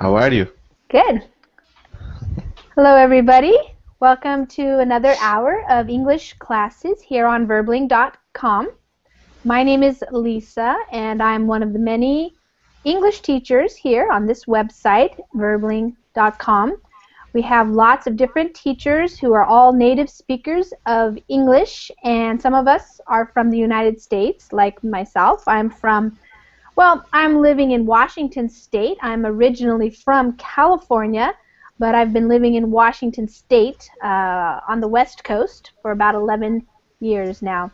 How are you? Good. Hello, everybody. Welcome to another hour of English classes here on verbling.com. My name is Lisa, and I'm one of the many English teachers here on this website, verbling.com. We have lots of different teachers who are all native speakers of English, and some of us are from the United States, like myself. I'm from, well, I'm living in Washington State. I'm originally from California, but I've been living in Washington State uh, on the West Coast for about 11 years now.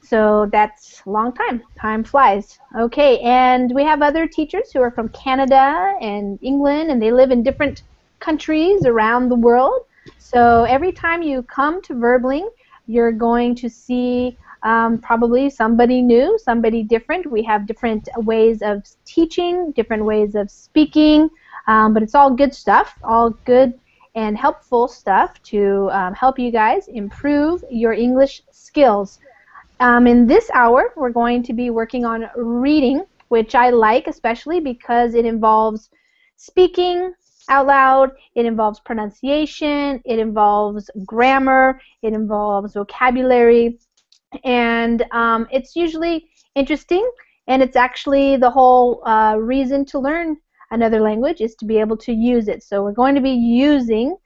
So that's a long time. Time flies. Okay, and we have other teachers who are from Canada and England, and they live in different countries around the world. So every time you come to Verbling, you're going to see um, probably somebody new, somebody different. We have different ways of teaching, different ways of speaking, um, but it's all good stuff, all good and helpful stuff to um, help you guys improve your English skills. Um, in this hour, we're going to be working on reading, which I like especially because it involves speaking, out loud. It involves pronunciation. It involves grammar. It involves vocabulary. And um, it's usually interesting, and it's actually the whole uh, reason to learn another language is to be able to use it. So we're going to be using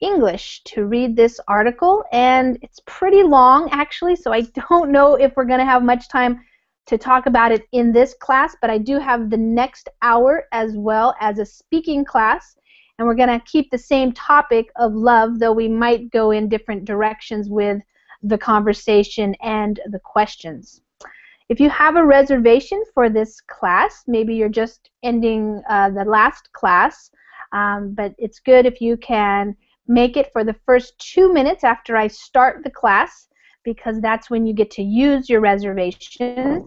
English to read this article, and it's pretty long actually, so I don't know if we're going to have much time to talk about it in this class, but I do have the next hour as well as a speaking class and we're going to keep the same topic of love, though we might go in different directions with the conversation and the questions. If you have a reservation for this class, maybe you're just ending uh, the last class, um, but it's good if you can make it for the first two minutes after I start the class because that's when you get to use your reservation.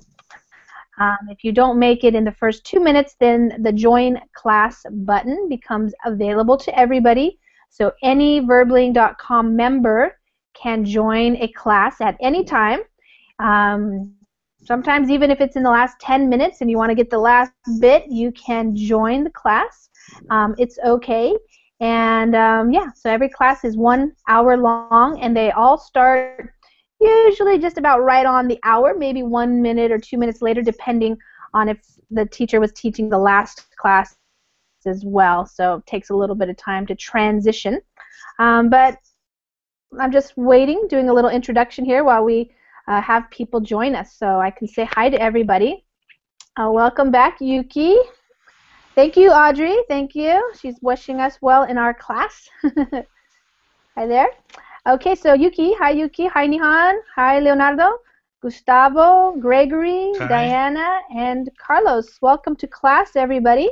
Um, if you don't make it in the first two minutes, then the join class button becomes available to everybody. So any verbling.com member can join a class at any time. Um, sometimes even if it's in the last 10 minutes and you want to get the last bit, you can join the class. Um, it's okay. And um, yeah, so every class is one hour long and they all start usually just about right on the hour, maybe one minute or two minutes later, depending on if the teacher was teaching the last class as well. So it takes a little bit of time to transition. Um, but I'm just waiting, doing a little introduction here while we uh, have people join us. So I can say hi to everybody. Uh, welcome back, Yuki. Thank you, Audrey. Thank you. She's wishing us well in our class. hi there. Okay, so Yuki, hi Yuki, hi Nihan, hi Leonardo, Gustavo, Gregory, hi. Diana, and Carlos. Welcome to class, everybody.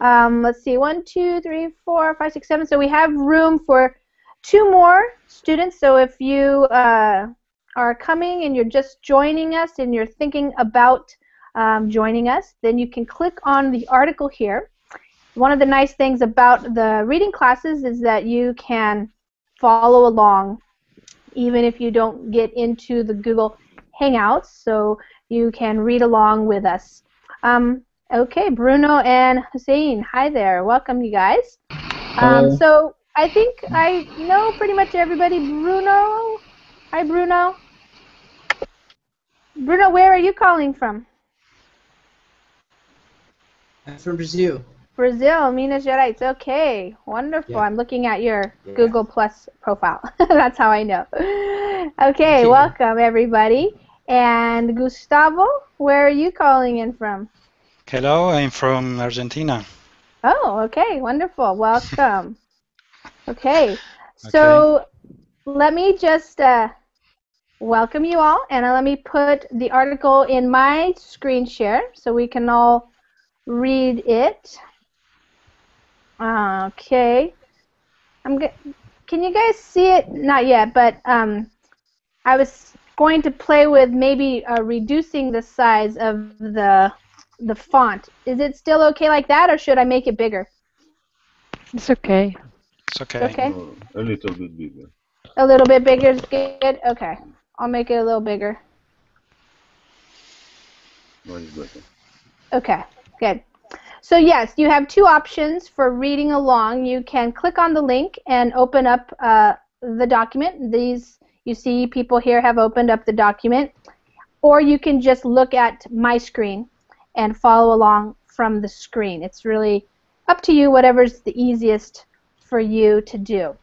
Um, let's see, one, two, three, four, five, six, seven. So we have room for two more students. So if you uh, are coming and you're just joining us and you're thinking about um, joining us, then you can click on the article here. One of the nice things about the reading classes is that you can follow along even if you don't get into the Google Hangouts, so you can read along with us. Um, okay, Bruno and Hussein, hi there. Welcome, you guys. Um, so I think I know pretty much everybody. Bruno, hi, Bruno. Bruno, where are you calling from? I'm from Brazil. Brazil, Minas Gerais. Okay, wonderful. Yeah. I'm looking at your yeah. Google Plus profile. That's how I know. Okay, welcome everybody. And Gustavo, where are you calling in from? Hello, I'm from Argentina. Oh, okay, wonderful. Welcome. Okay, so let me just uh, welcome you all, and let me put the article in my screen share so we can all read it. Okay. I'm go- Can you guys see it? Not yet, but um, I was going to play with maybe uh, reducing the size of the the font. Is it still okay like that, or should I make it bigger? It's okay. It's okay. Okay. No, a little bit bigger. A little bit bigger is good. Okay. I'll make it a little bigger. No, it's better. Okay. Good. So yes, you have two options for reading along. You can click on the link and open up uh, the document. These you see people here have opened up the document, or you can just look at my screen and follow along from the screen. It's really up to you, whatever's the easiest for you to do.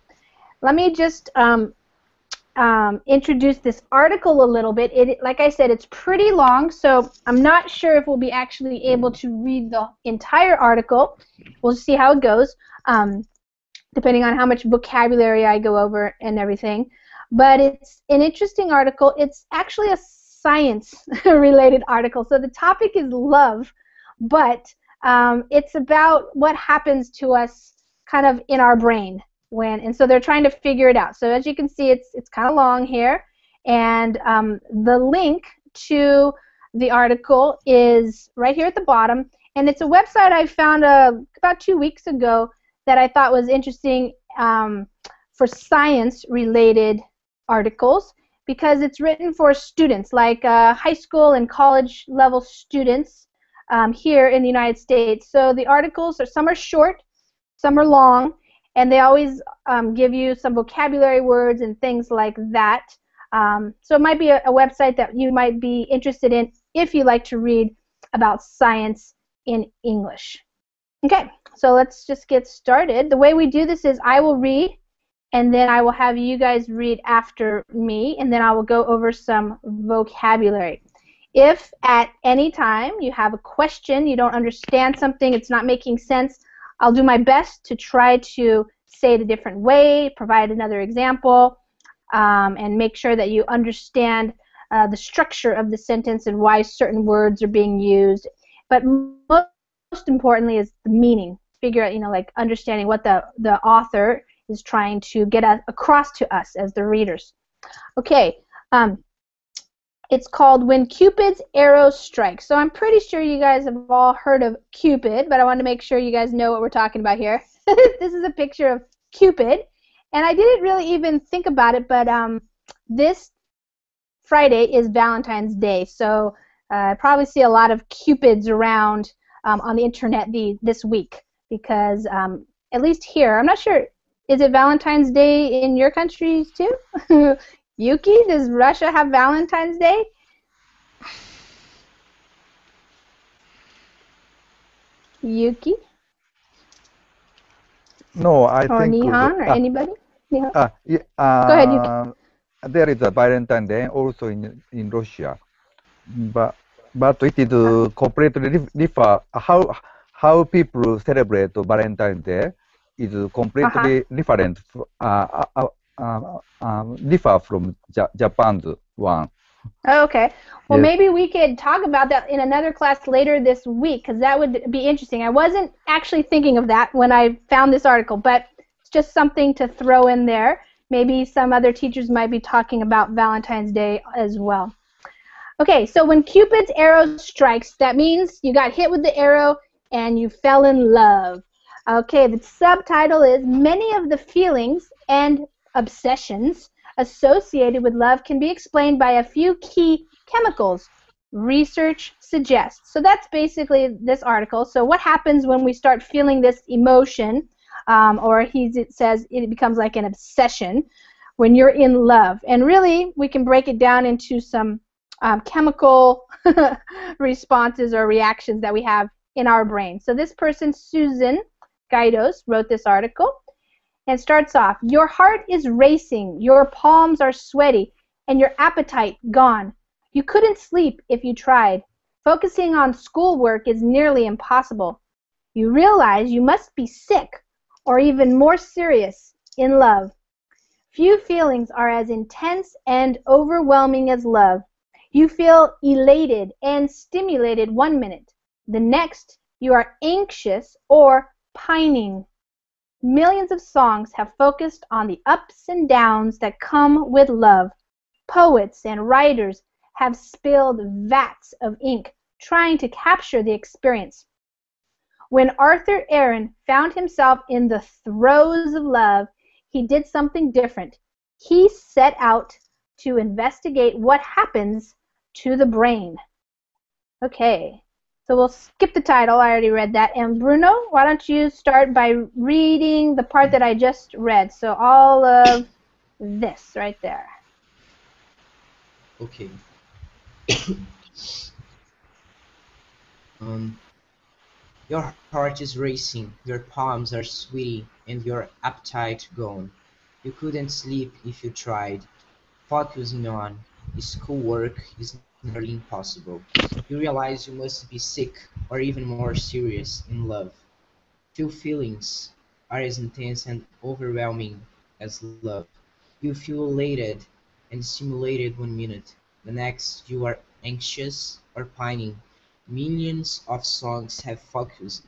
Let me just um, um, introduce this article a little bit. It, like I said, it's pretty long, so I'm not sure if we'll be actually able to read the entire article. We'll see how it goes, um, depending on how much vocabulary I go over and everything. But it's an interesting article. It's actually a science-related article. So the topic is love, but um, it's about what happens to us kind of in our brain when and so they're trying to figure it out. So as you can see it's it's kind of long here. And um, the link to the article is right here at the bottom. And it's a website I found uh, about two weeks ago that I thought was interesting um, for science related articles because it's written for students like uh, high school and college level students um, here in the United States. So the articles are some are short some are long and they always um, give you some vocabulary words and things like that. Um, so it might be a, a, website that you might be interested in if you like to read about science in English. Okay, so let's just get started. The way we do this is I will read, and then I will have you guys read after me, and then I will go over some vocabulary. If at any time you have a question, you don't understand something, it's not making sense, I'll do my best to try to say it a different way, provide another example, um, and make sure that you understand uh, the structure of the sentence and why certain words are being used. But most importantly is the meaning. Figure out, you know, like understanding what the, the author is trying to get across to us as the readers. Okay, um, it's called When Cupid's Arrow Strikes. So I'm pretty sure you guys have all heard of Cupid, but I want to make sure you guys know what we're talking about here. this is a picture of Cupid, and I didn't really even think about it, but um, this Friday is Valentine's Day, so uh, I probably see a lot of Cupids around um, on the internet the, this week because um, at least here, I'm not sure, is it Valentine's Day in your countries too? Yuki, does Russia have Valentine's Day? Yuki? No, I or think. Nihan or uh, anybody? Nihan? uh, yeah, uh, Go ahead, Yuki. There is a Valentine Day also in in Russia, but but it is uh, completely differ. How how people celebrate Valentine Day is completely Uh-huh. different. Uh, uh, uh, um, differ from ja- Japan's one. Okay. Well, Yes. maybe we could talk about that in another class later this week because that would be interesting. I wasn't actually thinking of that when I found this article, but it's just something to throw in there. Maybe some other teachers might be talking about Valentine's Day as well. Okay, so when Cupid's arrow strikes, that means you got hit with the arrow and you fell in love. Okay, the subtitle is Many of the feelings and obsessions associated with love can be explained by a few key chemicals. Research suggests. So that's basically this article. So what happens when we start feeling this emotion, um, or he says it becomes like an obsession when you're in love? And really, we can break it down into some um, chemical responses or reactions that we have in our brain. So this person, Susan Gaidos, wrote this article and starts off Your heart is racing, your palms are sweaty, and your appetite gone. You couldn't sleep if you tried. Focusing on schoolwork is nearly impossible. You realize you must be sick, or even more serious, in love. Few feelings are as intense and overwhelming as love. You feel elated and stimulated one minute. The next, you are anxious or pining. Millions of songs have focused on the ups and downs that come with love. Poets and writers have spilled vats of ink trying to capture the experience. When Arthur Aron found himself in the throes of love, he did something different. He set out to investigate what happens to the brain. Okay, So we'll skip the title. I already read that. And Bruno, why don't you start by reading the part that I just read? So all of this right there. Okay. um, your heart is racing, your palms are sweaty, and your appetite gone. You couldn't sleep if you tried. Focusing on schoolwork is nearly impossible. You realize you must be sick or even more serious in love. Few feelings are as intense and overwhelming as love. You feel elated and stimulated one minute, the next you are anxious or pining. Millions of songs have focused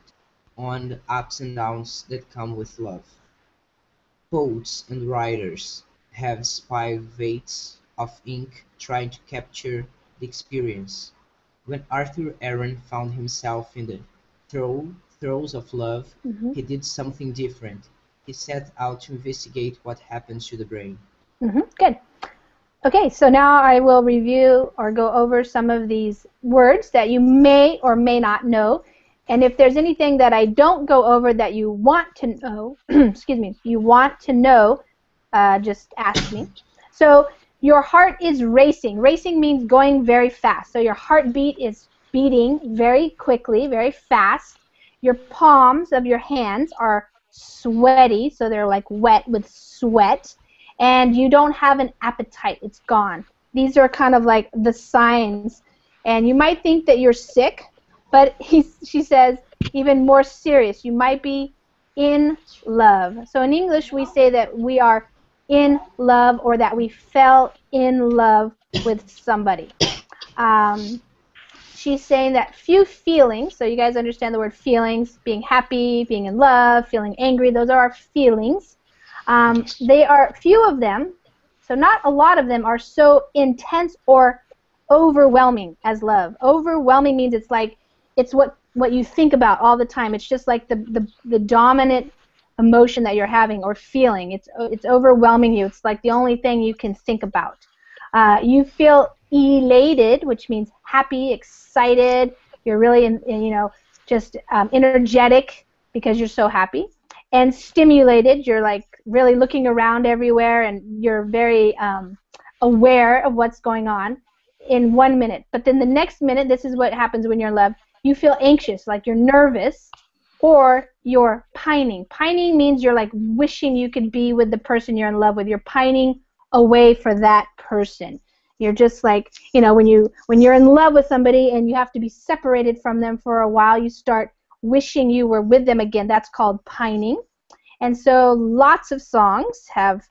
on the ups and downs that come with love. Poets and writers have spilled vats of ink trying to capture the experience. When Arthur Aron found himself in the throe, throes of love, Mhm. he did something different. He set out to investigate what happens to the brain. Mm-hmm. Good. Okay, so now I will review or go over some of these words that you may or may not know. And if there's anything that I don't go over that you want to know, excuse me, you want to know, uh, just ask me. So your heart is racing. Racing means going very fast. So your heartbeat is beating very quickly, very fast. Your palms of your hands are sweaty, so they're like wet with sweat and you don't have an appetite. It's gone. These are kind of like the signs. And you might think that you're sick, but he's, she says even more serious. You might be in love. So in English, we say that we are in love or that we fell in love with somebody. Um, she's saying that few feelings, so you guys understand the word feelings, being happy, being in love, feeling angry, those are our feelings. Um, they are few of them, so not a lot of them are so intense or overwhelming as love. Overwhelming means it's like it's what what you think about all the time. It's just like the the, the dominant emotion that you're having or feeling. It's it's overwhelming you. It's like the only thing you can think about. Uh, you feel elated, which means happy, excited. You're really in, in, you know just um, energetic because you're so happy and stimulated. You're like really looking around everywhere, and you're very um, aware of what's going on in one minute. But then the next minute, this is what happens when you're in love. You feel anxious, like you're nervous, or you're pining. Pining means you're like wishing you could be with the person you're in love with. You're pining away for that person. You're just like, you know, when you when you're in love with somebody and you have to be separated from them for a while, you start wishing you were with them again. That's called pining. And so lots of songs have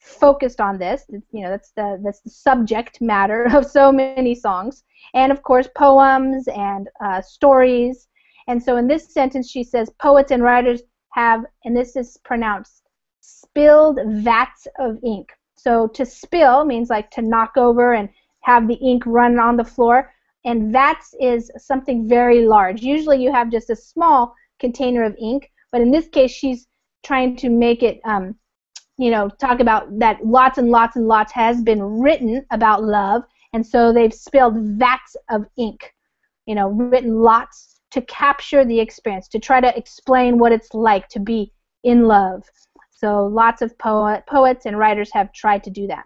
focused on this. You know, that's the that's the subject matter of so many songs. And of course, poems and uh, stories. And so in this sentence, she says, poets and writers have, and this is pronounced, spilled vats of ink. So to spill means like to knock over and have the ink run on the floor. And vats is something very large. Usually you have just a small container of ink, but in this case, she's trying to make it, um, you know, talk about that lots and lots and lots has been written about love, and so they've spilled vats of ink, you know, written lots to capture the experience, to try to explain what it's like to be in love. So lots of poet, poets and writers have tried to do that.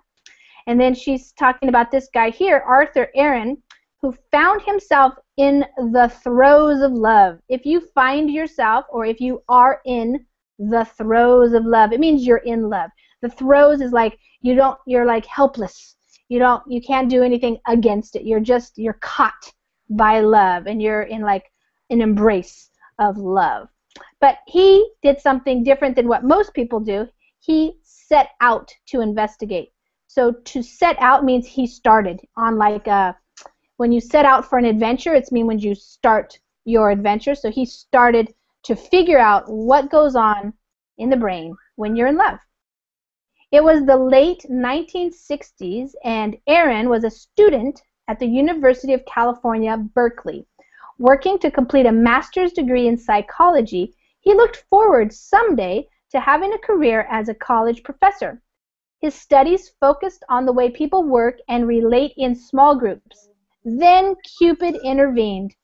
And then she's talking about this guy here, Arthur Aron, who found himself in the throes of love. If you find yourself, or if you are in the throes of love, it means you're in love. The throes is like you don't, you're like helpless. You don't, you can't do anything against it. You're just, you're caught by love, and you're in like an embrace of love. But he did something different than what most people do. He set out to investigate. So to set out means he started on like a when you set out for an adventure, it's mean when you start your adventure. So he started to figure out what goes on in the brain when you're in love. It was the late 1960s, and Aron was a student at the University of California, Berkeley. Working to complete a master's degree in psychology, he looked forward someday to having a career as a college professor. His studies focused on the way people work and relate in small groups. Then Cupid intervened.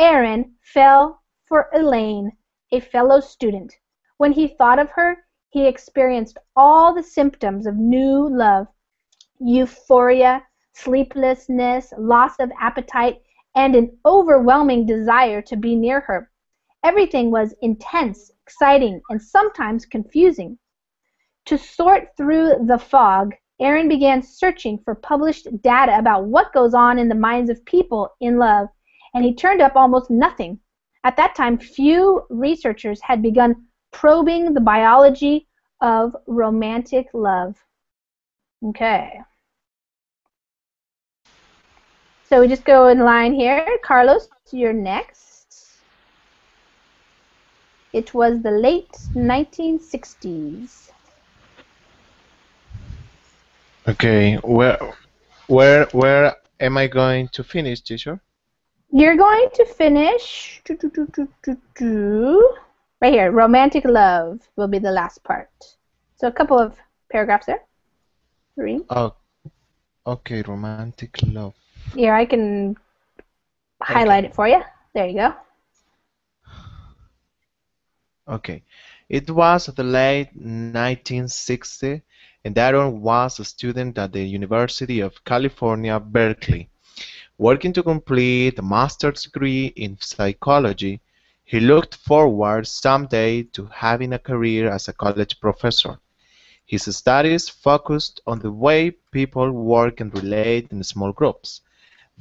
Aron fell for Elaine, a fellow student. When he thought of her, he experienced all the symptoms of new love euphoria, sleeplessness, loss of appetite, and an overwhelming desire to be near her. Everything was intense, exciting, and sometimes confusing. To sort through the fog, Aron began searching for published data about what goes on in the minds of people in love, and he turned up almost nothing. At that time, few researchers had begun probing the biology of romantic love. Okay. So we just go in line here. Carlos, you're next. It was the late 1960s. Okay, where, where, where am I going to finish, teacher? You're going to finish right here. Romantic love will be the last part. So a couple of paragraphs there. Three. Oh, okay, romantic love. Here, I can highlight it for you. There you go. Okay. It was the late 1960s, and Aron was a student at the University of California, Berkeley. Working to complete a master's degree in psychology, he looked forward someday to having a career as a college professor. His studies focused on the way people work and relate in small groups.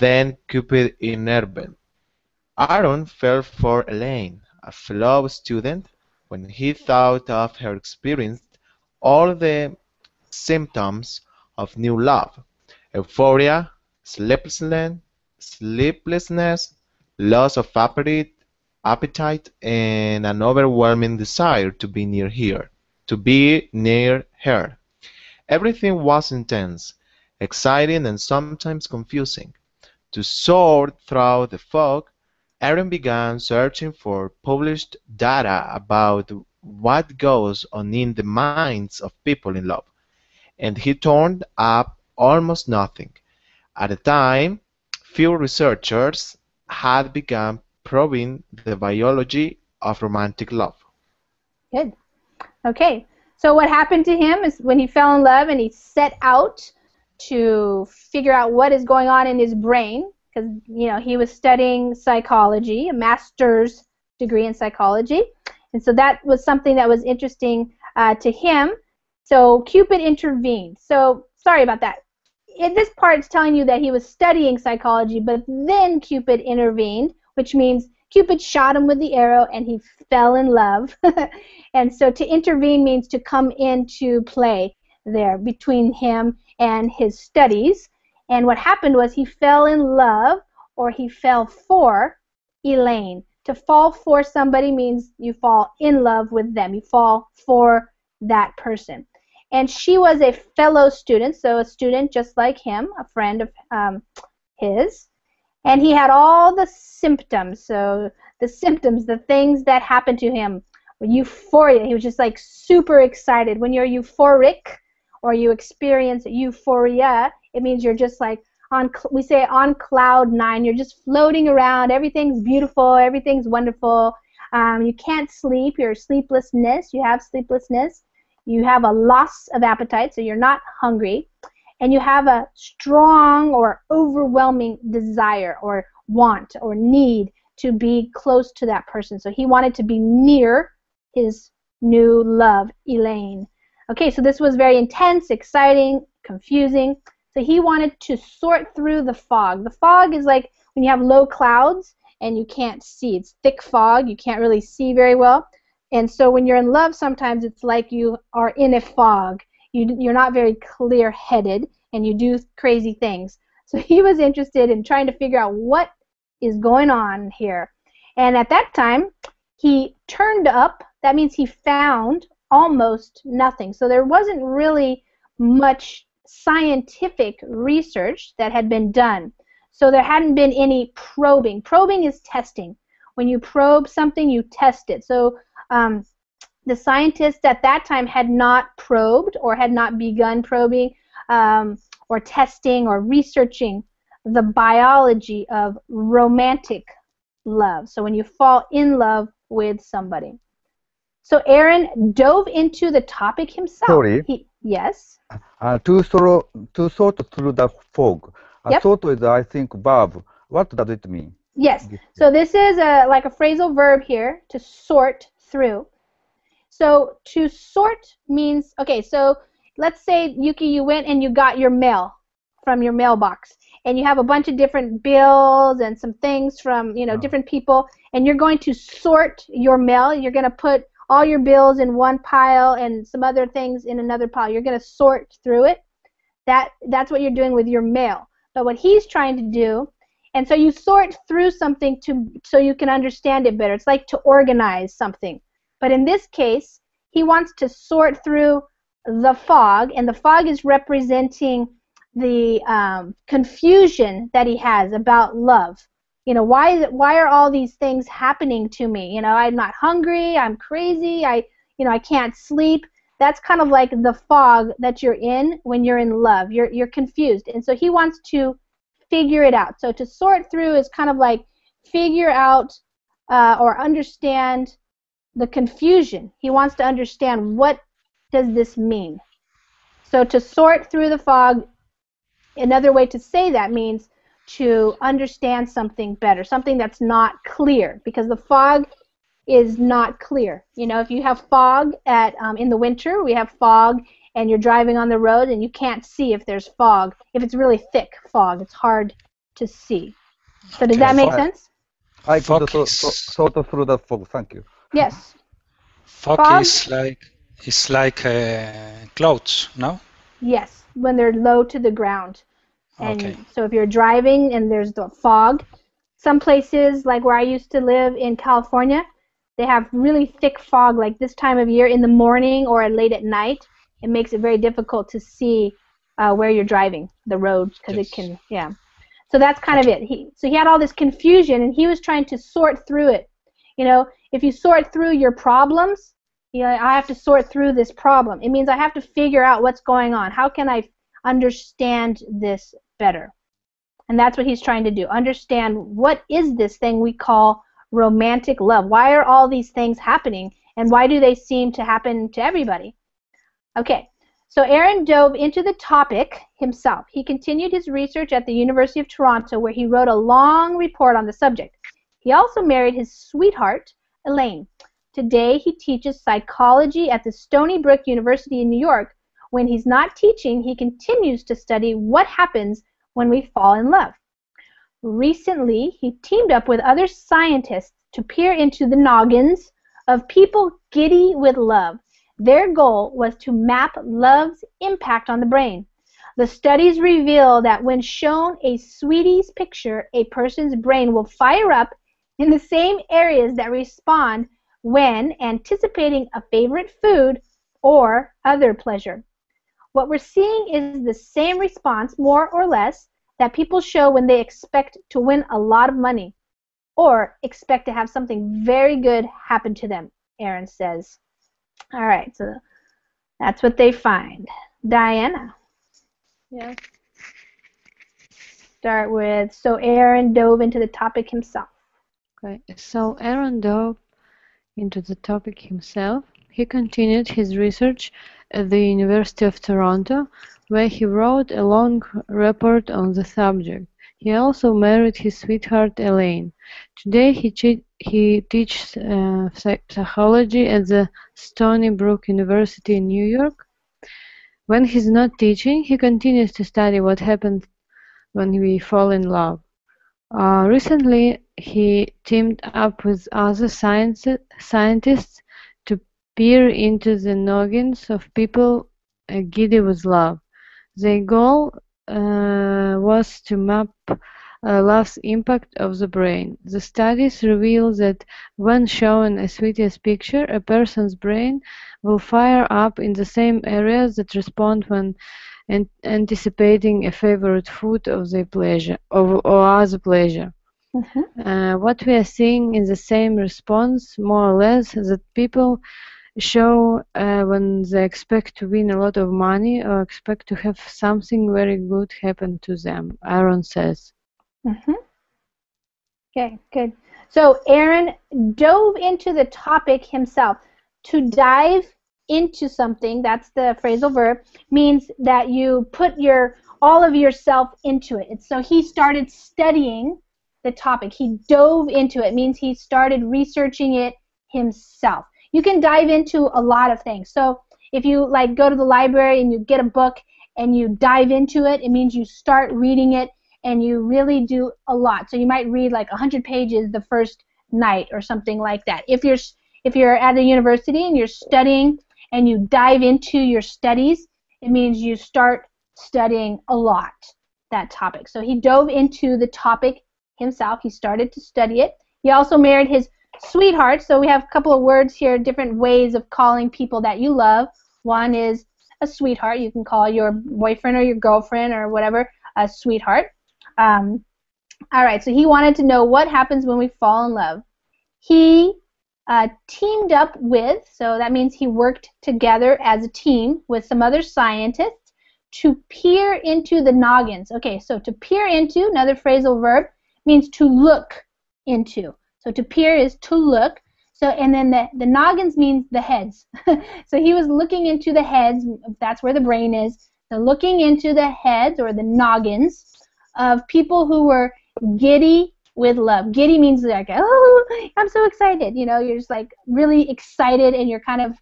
Then Cupid intervened. Aron fell for Elaine, a fellow student. When he thought of her experience, all the symptoms of new love euphoria, sleeplessness, sleeplessness loss of appetite, appetite, and an overwhelming desire to be near her. To be near her. Everything was intense, exciting, and sometimes confusing. To sort through the fog, Aron began searching for published data about what goes on in the minds of people in love, and he turned up almost nothing. At the time, few researchers had begun probing the biology of romantic love. Good. Okay. So what happened to him is when he fell in love and he set out to figure out what is going on in his brain because you know he was studying psychology, a master's degree in psychology, and so that was something that was interesting uh, to him. So Cupid intervened. So sorry about that. In this part, it's telling you that he was studying psychology, but then Cupid intervened, which means Cupid shot him with the arrow and he fell in love. and so to intervene means to come into play there between him and his studies. And what happened was he fell in love or he fell for Elaine. To fall for somebody means you fall in love with them. You fall for that person. And she was a fellow student, so a student just like him, a friend of um, his. And he had all the symptoms. So the symptoms, the things that happened to him, euphoria. He was just like super excited. When you're euphoric or you experience euphoria, it means you're just like on we say on cloud nine. You're just floating around. Everything's beautiful. Everything's wonderful. Um, you can't sleep. You're sleeplessness. You have sleeplessness. You have a loss of appetite, so you're not hungry, and you have a strong or overwhelming desire or want or need to be close to that person. So he wanted to be near his new love, Elaine. Okay, so this was very intense, exciting, confusing. So he wanted to sort through the fog. The fog is like when you have low clouds and you can't see. It's thick fog. You can't really see very well. And so when you're in love, sometimes it's like you are in a fog. You, you're not very clear-headed and you do crazy things. So he was interested in trying to figure out what is going on here. And at that time, he turned up. That means he found almost nothing. So there wasn't really much scientific research that had been done. So there hadn't been any probing. Probing is testing. When you probe something, you test it. So um, the scientists at that time had not probed or had not begun probing um, or testing or researching the biology of romantic love. So when you fall in love with somebody. So Aron dove into the topic himself. Sorry. He, yes. Uh, to, throw, to sort through the fog. Uh, Yep. Sort is, I think, verb. What does it mean? Yes. So this is a like a phrasal verb here to sort through. So to sort means okay. So let's say Yuki, you went and you got your mail from your mailbox, and you have a bunch of different bills and some things from you know different people, and you're going to sort your mail. You're going to put all your bills in one pile and some other things in another pile. You're going to sort through it. That that's what you're doing with your mail. But what he's trying to do and so you sort through something to so you can understand it better. It's like to organize something. But in this case, he wants to sort through the fog, and the fog is representing the um, confusion that he has about love. You know, why why are all these things happening to me? You know, I'm not hungry. I'm crazy. I you know I can't sleep. That's kind of like the fog that you're in when you're in love. You're you're confused, and so he wants to figure it out. So to sort through is kind of like figure out uh, or understand the confusion. He wants to understand what does this mean. So to sort through the fog, another way to say that means to understand something better, something that's not clear, because the fog is not clear. You know, if you have fog at um, in the winter, we have fog and you're driving on the road and you can't see if there's fog. If it's really thick fog, it's hard to see. So does that Okay. make sense? I could Fog so, is- sort through the fog. Thank you. Yes. Fog, Fog? is like is like uh, clouds, no? Yes. When they're low to the ground. And Okay. so if you're driving and there's the fog, some places like where I used to live in California, they have really thick fog like this time of year in the morning or late at night. It makes it very difficult to see uh, where you're driving, the roads, because Yes. it can, yeah. So that's kind of it. He, so he had all this confusion, and he was trying to sort through it. You know, if you sort through your problems, you know, I have to sort through this problem. It means I have to figure out what's going on. How can I understand this better? And that's what he's trying to do. Understand what is this thing we call romantic love? Why are all these things happening? And why do they seem to happen to everybody? Okay, so Aron dove into the topic himself. He continued his research at the University of Toronto, where he wrote a long report on the subject. He also married his sweetheart, Elaine. Today, he teaches psychology at the Stony Brook University in New York. When he's not teaching, he continues to study what happens when we fall in love. Recently, he teamed up with other scientists to peer into the noggins of people giddy with love. Their goal was to map love's impact on the brain. The studies reveal that when shown a sweetie's picture, a person's brain will fire up in the same areas that respond when anticipating a favorite food or other pleasure. What we're seeing is the same response, more or less, that people show when they expect to win a lot of money or expect to have something very good happen to them, Aron says. All right, so that's what they find. Diana. Yeah. Start with so Aron dove into the topic himself. Okay, so Aron dove into the topic himself. He continued his research at the University of Toronto, where he wrote a long report on the subject. He also married his sweetheart Elaine. Today he, he teaches uh, psychology at the Stony Brook University in New York. When he's not teaching, he continues to study what happens when we fall in love. Uh, recently, he teamed up with other science, scientists peer into the noggins of people uh, giddy with love. Their goal uh, was to map uh, love's impact of the brain. The studies reveal that when shown a sweetest picture, a person's brain will fire up in the same areas that respond when an- anticipating a favorite food of their pleasure or, or other pleasure. Mhm. Uh, what we are seeing is the same response, more or less, that people show uh, when they expect to win a lot of money or expect to have something very good happen to them. Aron says. hmm Okay, good. So Aron dove into the topic himself. To dive into something, that's the phrasal verb, means that you put your all of yourself into it. And so he started studying the topic. He dove into it. Means he started researching it himself. You can dive into a lot of things. So if you like go to the library and you get a book and you dive into it, it means you start reading it and you really do a lot. So you might read like 100 pages the first night or something like that. If you're if you're at a university and you're studying and you dive into your studies, it means you start studying a lot that topic. So he dove into the topic himself. He started to study it. He also married his sweetheart. So we have a couple of words here, different ways of calling people that you love. One is a sweetheart. You can call your boyfriend or your girlfriend or whatever a sweetheart. Um, all right, so he wanted to know what happens when we fall in love. He uh, teamed up with, so that means he worked together as a team with some other scientists to peer into the noggins. Okay, so to peer into, another phrasal verb, means to look into. So to peer is to look. So and then the, the noggins means the heads. so he was looking into the heads, that's where the brain is. So looking into the heads or the noggins of people who were giddy with love. Giddy means like, oh, I'm so excited. You know, you're just like really excited and you're kind of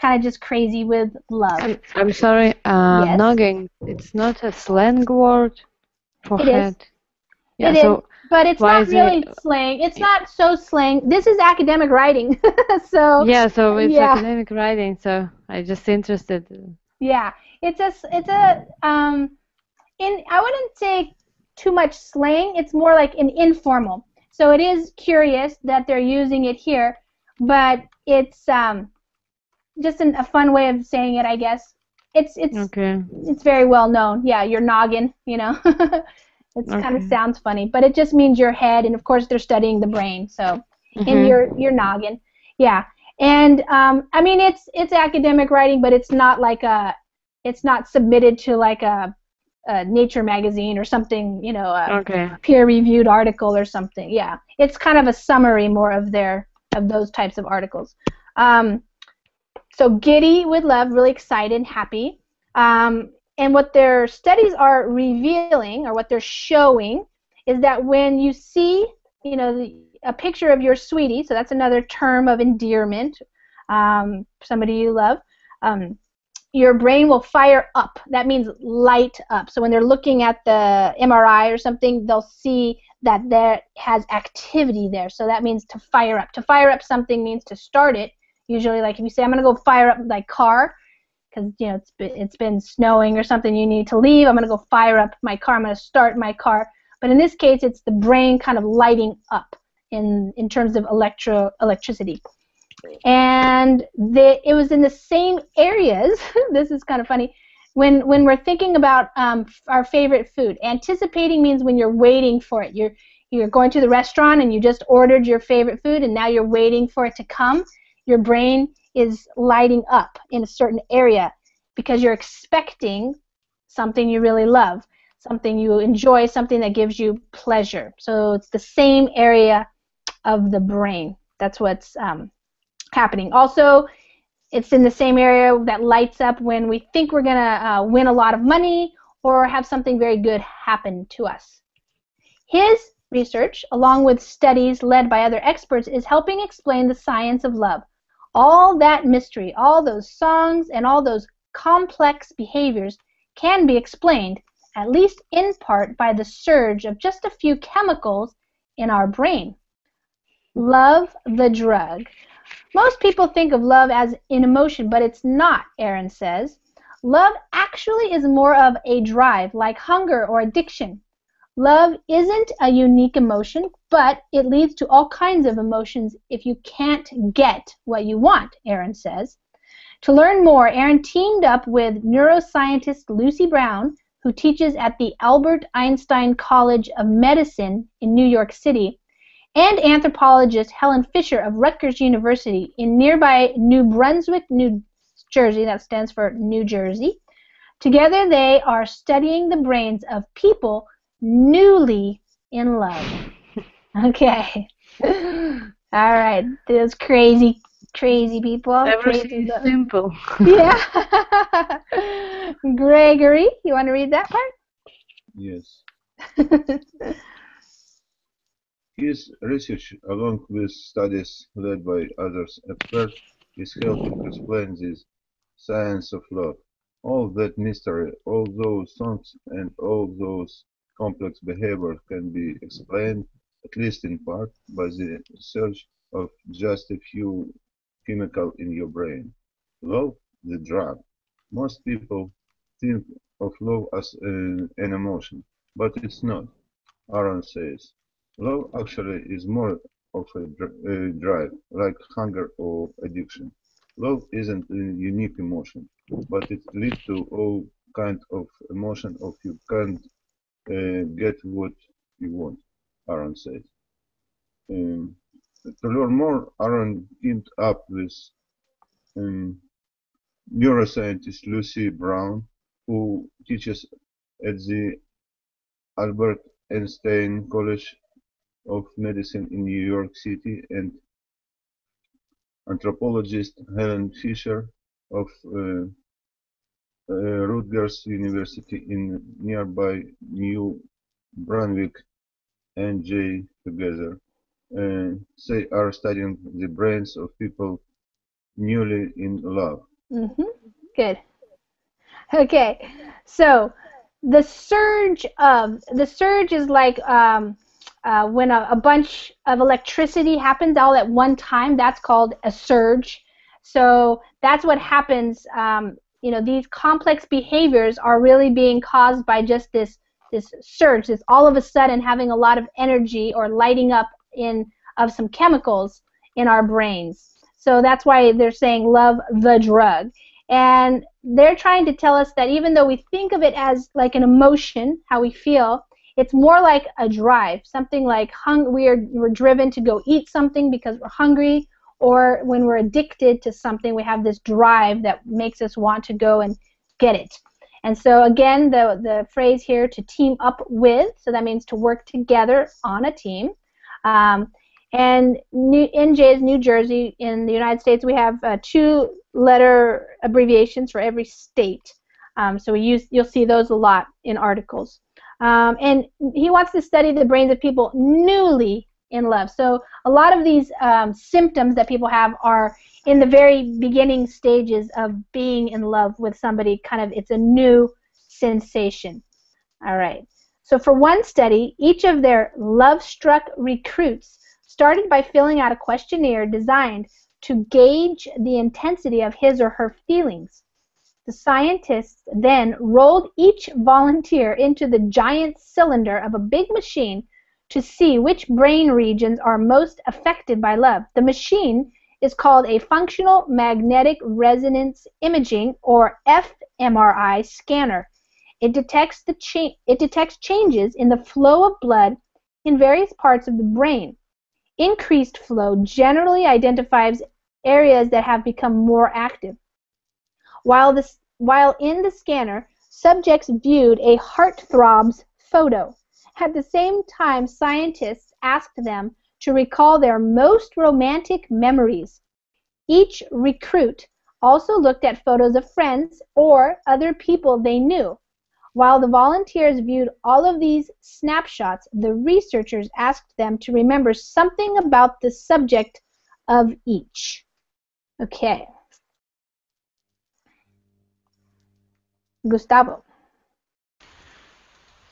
kind of just crazy with love. I'm, I'm sorry, uh, Yes. noggin. It's not a slang word for It is. head. Yeah, It is. But it's Why not is it- really slang. It's not so slang. This is academic writing. so yeah, so it's yeah. academic writing. So I just interested. Yeah, it's a it's a um, in I wouldn't say too much slang. It's more like an informal. So it is curious that they're using it here, but it's um, just an, a fun way of saying it, I guess. It's it's Okay. it's very well known. Yeah, your noggin, you know. it kind of sounds funny, but it just means your head, and of course they're studying the brain, so in Mhm. your your noggin. Yeah, and um, I mean it's it's academic writing, but it's not like a it's not submitted to like a, a Nature magazine or something, you know, a Okay. peer-reviewed article or something. Yeah, it's kind of a summary more of their of those types of articles. Um, so giddy with love, really excited, happy. Um, and what their studies are revealing, or what they're showing, is that when you see, you know, a picture of your sweetie, so that's another term of endearment, um, somebody you love, um, your brain will fire up. That means light up. So when they're looking at the MRI or something, they'll see that there has activity there. So that means to fire up. To fire up something means to start it. Usually, like if you say, "I'm gonna go fire up my car," because you know it's been, it's been snowing or something, you need to leave. I'm gonna go fire up my car. I'm gonna start my car. But in this case, it's the brain kind of lighting up in in terms of electro electricity. And the, it was in the same areas. this is kind of funny. When when we're thinking about um, our favorite food, anticipating means when you're waiting for it. You're you're going to the restaurant and you just ordered your favorite food and now you're waiting for it to come. Your brain is lighting up in a certain area because you're expecting something you really love, something you enjoy, something that gives you pleasure. So it's the same area of the brain. That's what's um, happening. Also, it's in the same area that lights up when we think we're going to uh, win a lot of money or have something very good happen to us. His research, along with studies led by other experts, is helping explain the science of love. All that mystery, all those songs, and all those complex behaviors can be explained, at least in part, by the surge of just a few chemicals in our brain. Love the drug. Most people think of love as an emotion, but it's not, Aron says. Love actually is more of a drive, like hunger or addiction. Love isn't a unique emotion, but it leads to all kinds of emotions if you can't get what you want, Aron says. To learn more, Aron teamed up with neuroscientist Lucy Brown, who teaches at the Albert Einstein College of Medicine in New York City, and anthropologist Helen Fisher of Rutgers University in nearby New Brunswick, New Jersey, that stands for New Jersey. Together they are studying the brains of people newly in love. Okay. All right, those crazy, crazy people. Everything Crazy simple. Yeah. Gregory, you want to read that part? Yes. His research, along with studies led by others experts, is helping explain this science of love. All that mystery, all those songs, and all those complex behavior can be explained, at least in part, by the search of just a few chemicals in your brain. Love, the drug. Most people think of love as an, an emotion, but it's not. Aron says. Love actually is more of a, dr- drive, like hunger or addiction. Love isn't a unique emotion, but it leads to all kind of emotion of you can't uh, get what you want, Aron says. Um, to learn more, Aron teamed up with um, neuroscientist Lucy Brown, who teaches at the Albert Einstein College of Medicine in New York City, and anthropologist Helen Fisher of uh, Rutgers University in nearby New Brunswick, NJ together uh, say are studying the brains of people newly in love. Mm-hmm. Good. Okay, so the surge of the surge is like um, uh, when a, a bunch of electricity happens all at one time. That's called a surge. So that's what happens. Um, you know, these complex behaviors are really being caused by just this this surge, this all of a sudden having a lot of energy or lighting up in of some chemicals in our brains. So that's why they're saying love the drug. And they're trying to tell us that even though we think of it as like an emotion, how we feel, it's more like a drive, something like hung- we are, we're driven to go eat something because we're hungry, or when we're addicted to something, we have this drive that makes us want to go and get it. And so again, the, the phrase here to team up with, so that means to work together on a team. Um, and New, NJ is New Jersey. In the United States, we have uh, two letter abbreviations for every state. Um, so we use, you'll see those a lot in articles. Um, and he wants to study the brains of people newly in love. So a lot of these um, symptoms that people have are in the very beginning stages of being in love with somebody. Kind of, it's a new sensation. All right. So for one study, each of their love-struck recruits started by filling out a questionnaire designed to gauge the intensity of his or her feelings. The scientists then rolled each volunteer into the giant cylinder of a big machine to see which brain regions are most affected by love. The machine is called a functional magnetic resonance imaging or fMRI scanner. It detects the cha- it detects changes in the flow of blood in various parts of the brain. Increased flow generally identifies areas that have become more active. While, this, while in the scanner, subjects viewed a heartthrob's photo. At the same time, scientists asked them to recall their most romantic memories. Each recruit also looked at photos of friends or other people they knew. While the volunteers viewed all of these snapshots, the researchers asked them to remember something about the subject of each. Okay. Gustavo.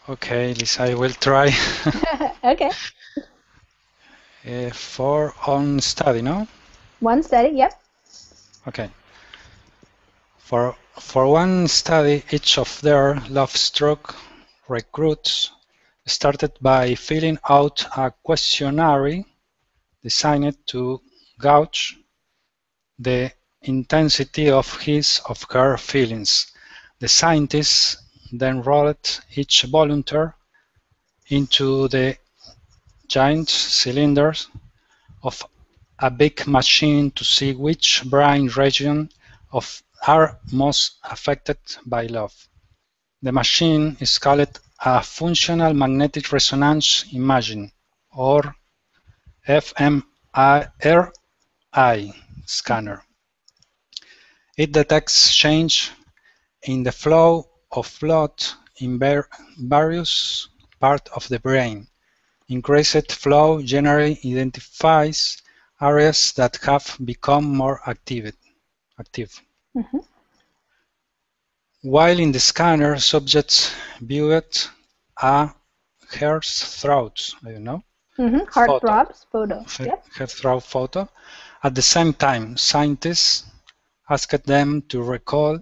Okay, Lisa, I will try. okay. Uh, for on study, no? One study, yep. Okay. For for one study, each of their love-struck recruits started by filling out a questionnaire designed to gauge the intensity of his of her feelings. The scientists then rolled each volunteer into the giant cylinders of a big machine to see which brain region of are most affected by love. The machine is called a functional magnetic resonance imaging or fMRI scanner. It detects change in the flow of blood in various parts of the brain. Increased flow generally identifies areas that have become more active. active. Mhm. While in the scanner, subjects viewed a heartthrob, I don't know, hmm Photo. Heartthrobs photo. he- Yep. heartthrob photo. At the same time, scientists asked them to recall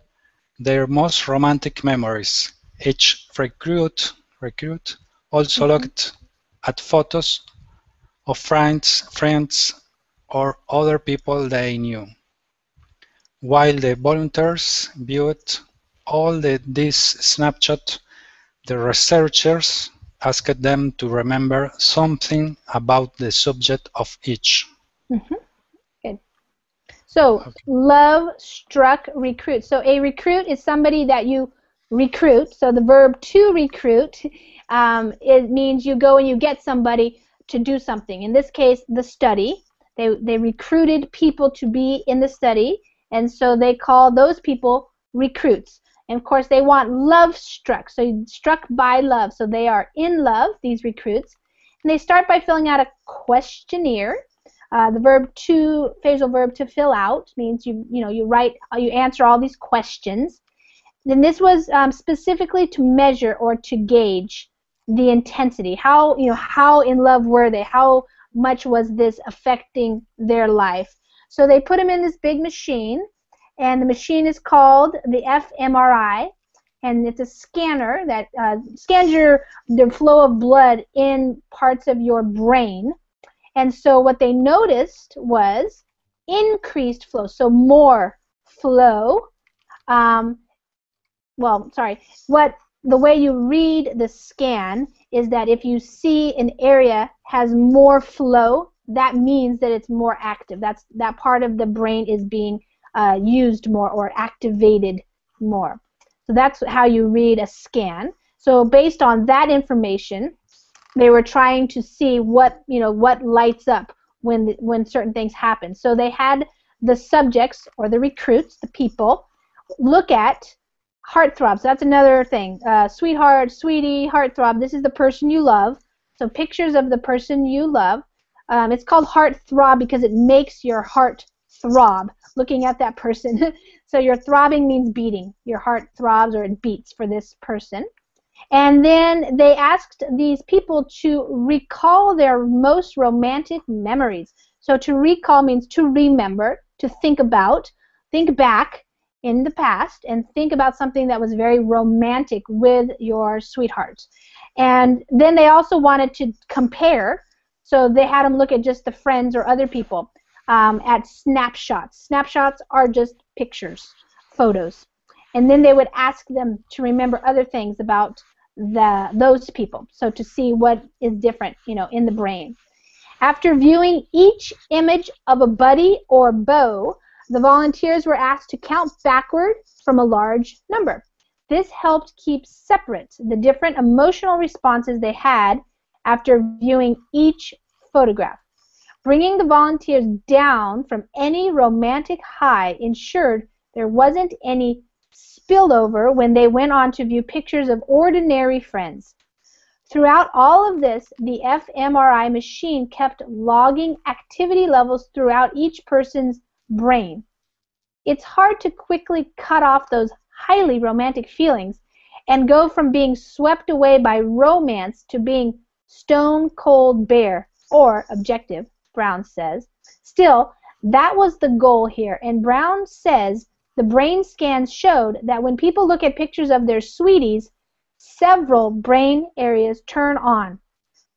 their most romantic memories. Each recruit, recruit also mm-hmm. looked at photos of friends, friends, or other people they knew. While the volunteers viewed all the, these snapshots, the researchers asked them to remember something about the subject of each. Mm-hmm. So, love struck recruit. So, a recruit is somebody that you recruit. So, the verb to recruit um, it means you go and you get somebody to do something. In this case, the study. They, they recruited people to be in the study, and so they call those people recruits. And of course, they want love struck. So, struck by love. So, they are in love, these recruits. And they start by filling out a questionnaire. Uh, the verb to phrasal verb to fill out means you you know you write uh, you answer all these questions. Then this was um, specifically to measure or to gauge the intensity. How you know how in love were they? How much was this affecting their life? So they put them in this big machine, and the machine is called the fMRI, and it's a scanner that uh, scans your the flow of blood in parts of your brain. And so what they noticed was increased flow, so more flow. Um, well, sorry. What the way you read the scan is that if you see an area has more flow, that means that it's more active. That's that part of the brain is being uh, used more or activated more. So that's how you read a scan. So based on that information, they were trying to see what you know what lights up when when certain things happen. So they had the subjects or the recruits, the people, look at heartthrobs. That's another thing. Uh, sweetheart, sweetie, heartthrob. This is the person you love. So pictures of the person you love. Um, it's called heartthrob because it makes your heart throb looking at that person. so your throbbing means beating. Your heart throbs or it beats for this person. And then they asked these people to recall their most romantic memories. So to recall means to remember, to think about, think back in the past, and think about something that was very romantic with your sweetheart. And then they also wanted to compare. So they had them look at just the friends or other people um, at snapshots. Snapshots are just pictures, photos. And then they would ask them to remember other things about the those people. So to see what is different you know in the brain. After viewing each image of a buddy or beau the volunteers were asked to count backward from a large number. This helped keep separate the different emotional responses they had after viewing each photograph. Bringing the volunteers down from any romantic high ensured there wasn't any spillover when they went on to view pictures of ordinary friends. Throughout all of this, the fMRI machine kept logging activity levels throughout each person's brain. It's hard to quickly cut off those highly romantic feelings and go from being swept away by romance to being stone cold bare or objective, Brown says. Still, that was the goal here, and Brown says the brain scans showed that when people look at pictures of their sweeties, several brain areas turn on.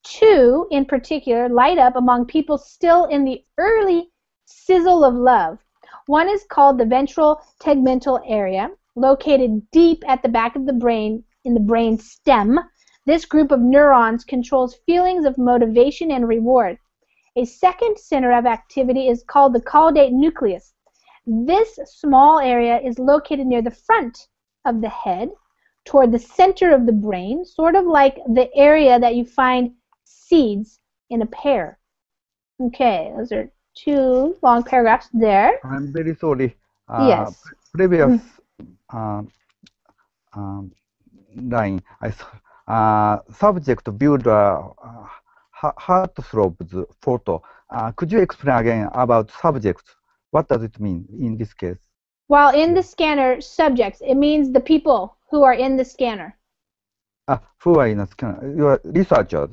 Two, in particular, light up among people still in the early sizzle of love. One is called the ventral tegmental area, located deep at the back of the brain in the brain stem. This group of neurons controls feelings of motivation and reward. A second center of activity is called the caudate nucleus. This small area is located near the front of the head, toward the center of the brain, sort of like the area that you find seeds in a pear. Okay, those are two long paragraphs there. I'm very sorry. Uh, Yes. Previous um, um, line, I saw, uh, subject viewed uh, uh, Heartthrobb's photo. Uh, could you explain again about subject? What does it mean in this case? While in the scanner, subjects, it means the people who are in the scanner. Uh, who are in a scanner? You are researchers